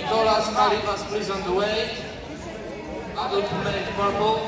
Nicolas Calivas, please on the way. Adult male purple.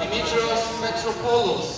Dimitrios Metropoulos.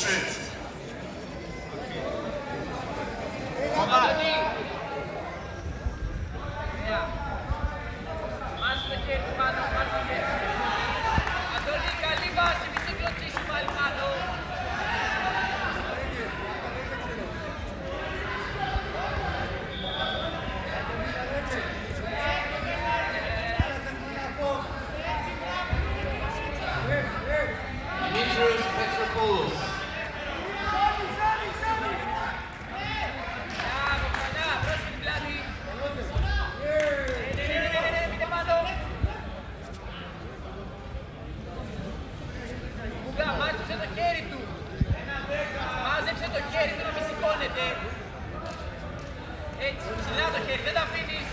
shit. έτσι, ψηλά το χέρι, δεν τα αφήνεις.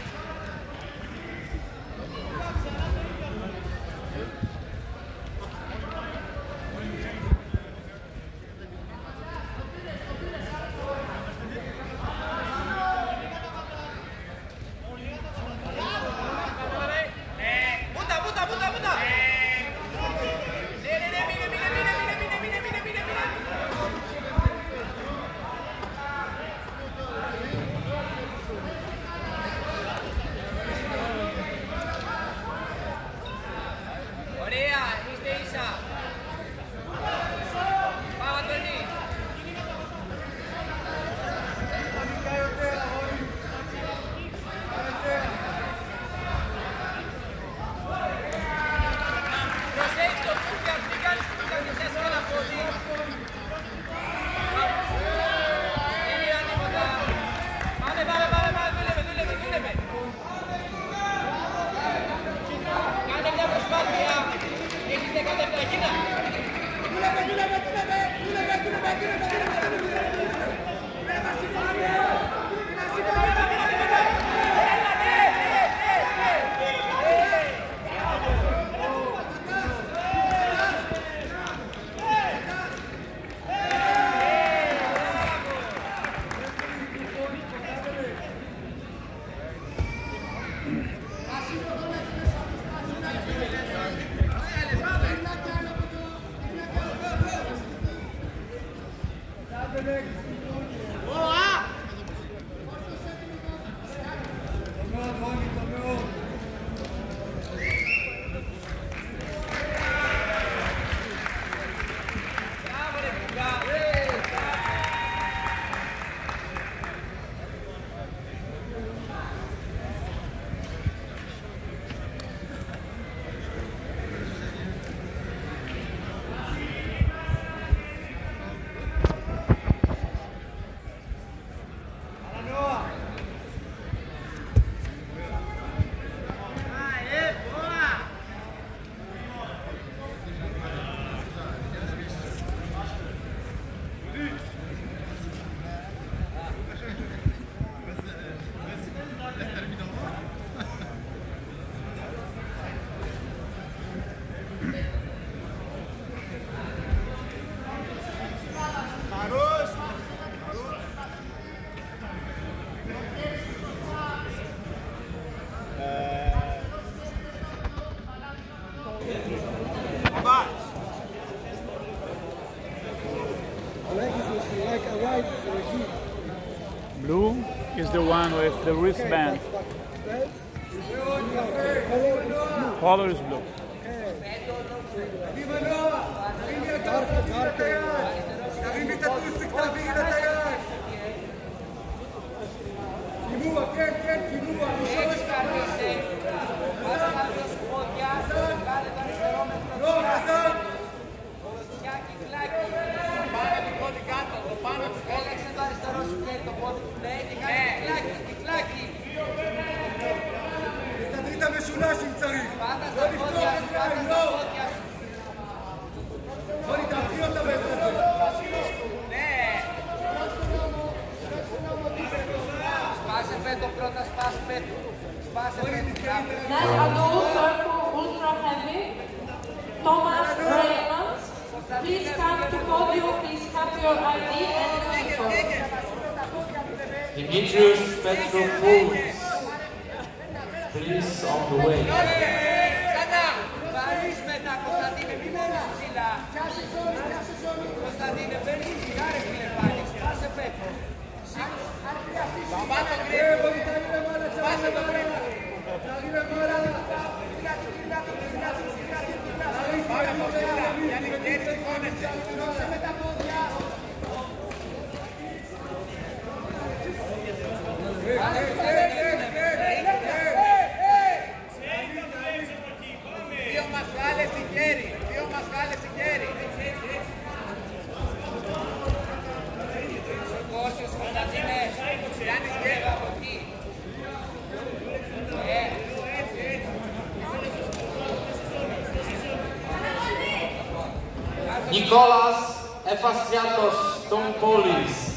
Κούνε, κούνε, κούνε, κούνε, κούνε, κούνε, κούνε, κούνε, κούνε, κούνε, κούνε, κούνε, κούνε, κούνε, κούνε, the next. is the one with the wristband. Color is blue. Kimura, Next adult circle ultra heavy. Thomas Reynolds. Please come to podium. Please have your ID and picture. Dimitrios Petropoulos. Please on the way. Ξανά. Βαρύς μετά, Κωνσταντίνε, μη μένεις ψηλά. Κωνσταντίνε, παίρνεις σιγά ρε φίλε πάλι. Nicolas Efasiatos Tompolis.